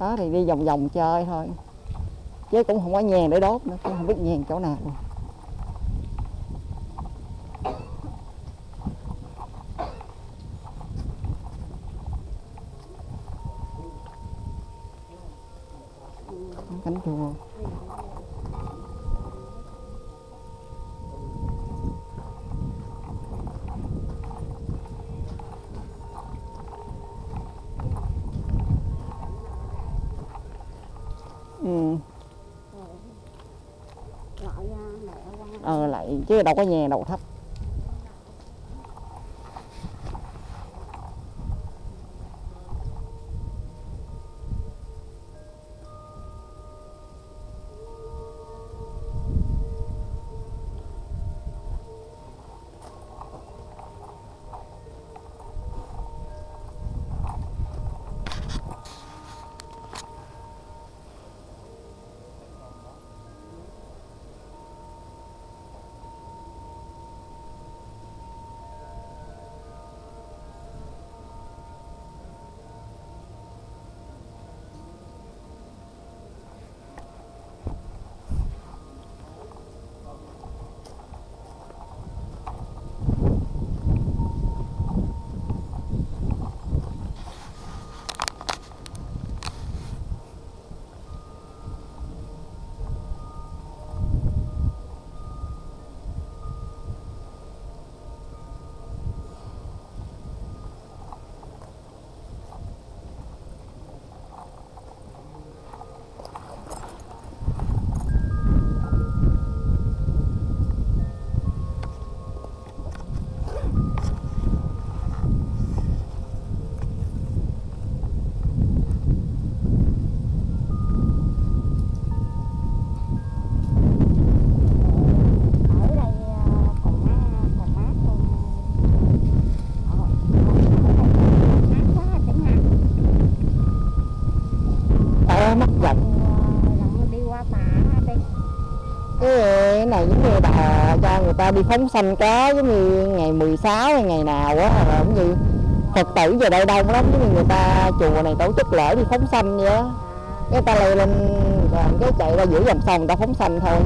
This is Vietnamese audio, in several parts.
đó, thì đi vòng vòng chơi thôi. Chứ cũng không có nhàn để đốt nữa, cũng không biết nhàn chỗ nào. Luôn cánh chùa ừ. Qua ờ lại chứ đâu có nhà đâu thấp này giống như là cho người ta đi phóng sanh cá giống như ngày 16 hay ngày nào á là giống như phật tử về đây đông lắm giống như người ta chùa này tổ chức lễ đi phóng sanh vậy á. Cái ta leo lên rồi cái chạy ra giữa dòng sông người ta phóng sanh thôi.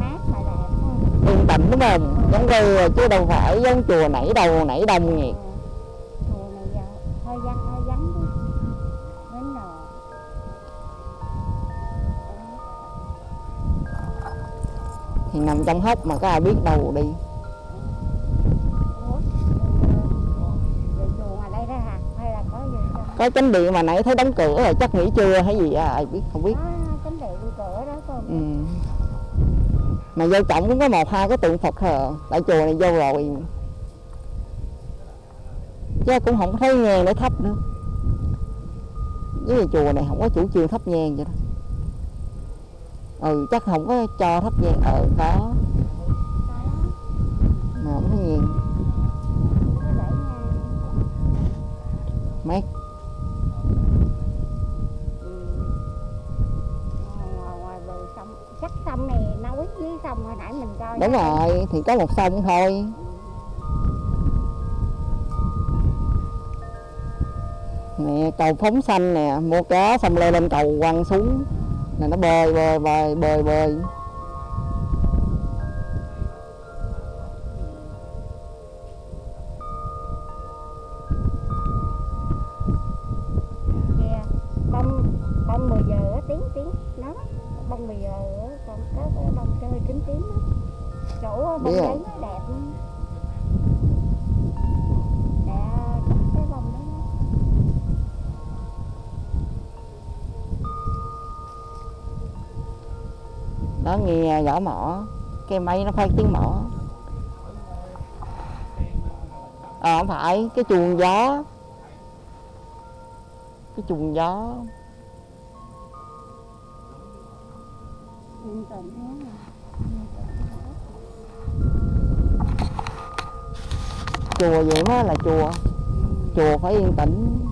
À, yên tĩnh đúng không? Giống như chứ đâu phải giống chùa nãy đầu nãy đông nhiệt thì nằm trong hốc mà có ai biết đâu đi. Có chánh điện mà nãy thấy đóng cửa rồi, chắc nghỉ trưa hay gì à ai biết, không biết. Điện cửa đó con ừ. mà vô trọng cũng có một, hai cái tượng phật hờ tại chùa này vô rồi. Chứ cũng không thấy nhang để thắp nữa. Với chùa này không có chủ trương thắp nhang vậy đó ừ chắc không có cho thắp nhang ờ có. Mà không thấy nhang có để nha ngoài, ngoài bờ sông chắc sông này nối với sông hồi nãy mình coi đúng đó. rồi thì có một sông thôi. Nè cầu phóng xanh nè mua cá xong leo lên cầu quăng xuống là nó bơi bơi bơi bơi bơi bông 10 giờ á, tiếng tiếng nó bông 10 giờ á, còn có cái bông chơi kính tiếng đó. chỗ bông giấy nó lắm. đẹp nó nghe nhỏ mỏ cái máy nó phát tiếng mỏ à, ờ, không phải cái chuồng gió. Cái chuồng gió. Chùa vậy mới là chùa. Chùa phải yên tĩnh.